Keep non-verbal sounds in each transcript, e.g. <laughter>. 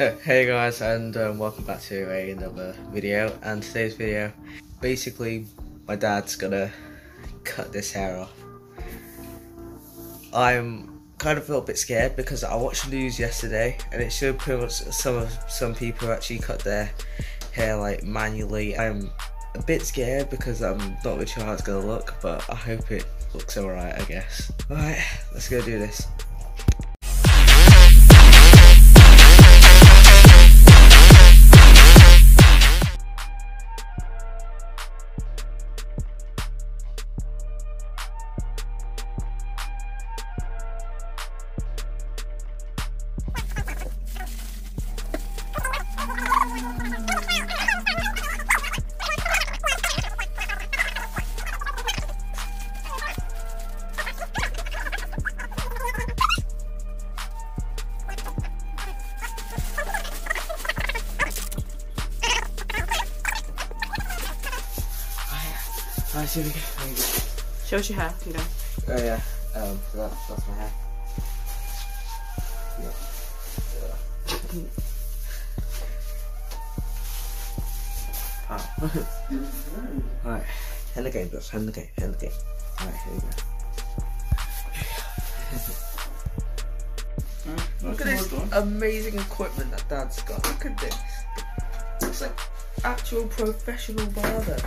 <laughs> Hey guys and um, welcome back to another video and today's video basically my dad's gonna cut this hair off. I'm kind of a little bit scared because I watched the news yesterday and it showed pretty much some of some people actually cut their hair like manually. I'm a bit scared because I'm not really sure how it's gonna look but I hope it looks alright I guess. Alright, let's go do this. Alright, here we go. Here we go. Show us your hair, you know. Oh yeah, um, so that, that's my hair. Yeah. Oh. <laughs> <laughs> Alright, hand the game, bros. Hand the game, hand the game. Alright, here we go. <laughs> Look at this amazing equipment that Dad's got. Look at this. It's like actual professional barber.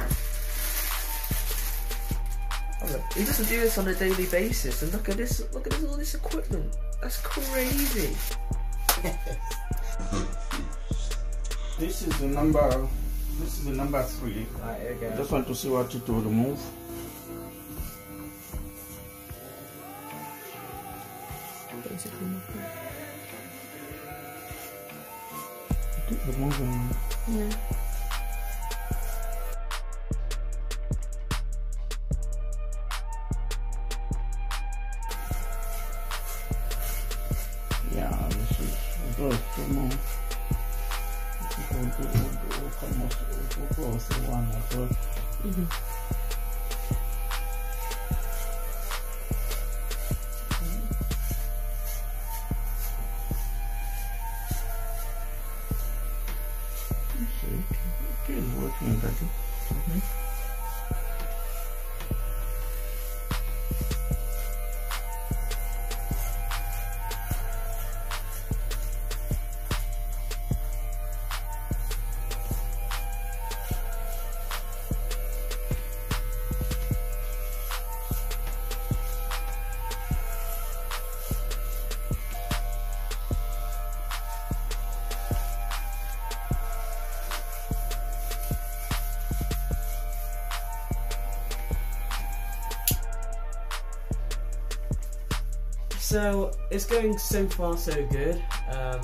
Look, He doesn't do this on a daily basis, and look at this! Look at this, all this equipment. That's crazy. <laughs> This is the number. This is the number three. Right, here I just want to see what to do to remove. Basically, nothing. Keep removing. Yeah. Yeah, or two. Mhm. See, So it's going so far so good. Um,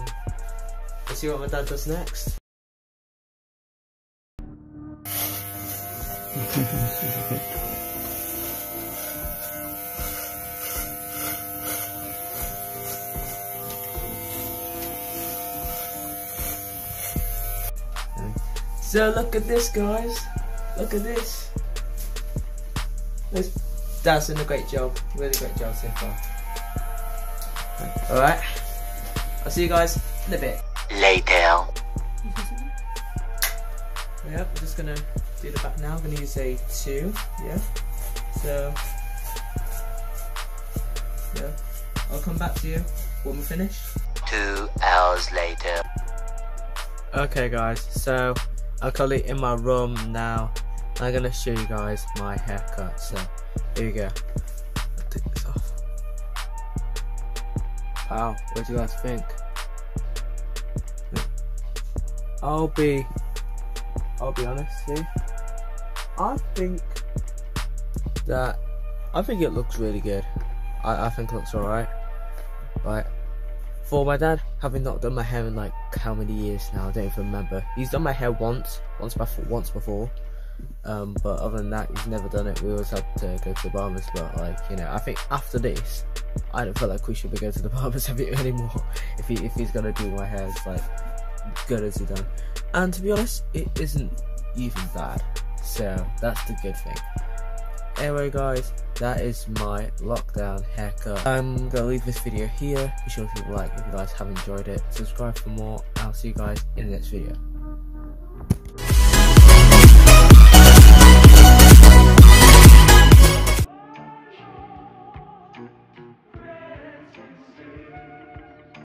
let's see what my dad does next. So look at this, guys. Look at this. This Dad's done a great job. Really great job so far. Alright. I'll see you guys in a bit. Later. <laughs> Yep, we're just gonna do the back now. I'm gonna use a two, yeah. So, yeah. I'll come back to you when we finish. Two hours later. Okay, guys. So I'm currently in my room now. I'm gonna show you guys my haircut. So here you go. Wow, what do you guys think? I'll be, I'll be honest here. I think that I think it looks really good. I, I think it looks alright. Right. For my dad, having not done my hair in like how many years now, I don't even remember. He's done my hair once, once before, once before. Um, but other than that, he's never done it. We always had to go to the barbers, but like you know, I think after this, I don't feel like we should be going to the <laughs> barbers anymore. If he if he's gonna do my hair, it's like good as he done. And to be honest, it isn't even bad. So that's the good thing. Anyway, guys, that is my lockdown haircut. I'm gonna leave this video here. Be sure to like if you guys have enjoyed it. Subscribe for more. I'll see you guys in the next video.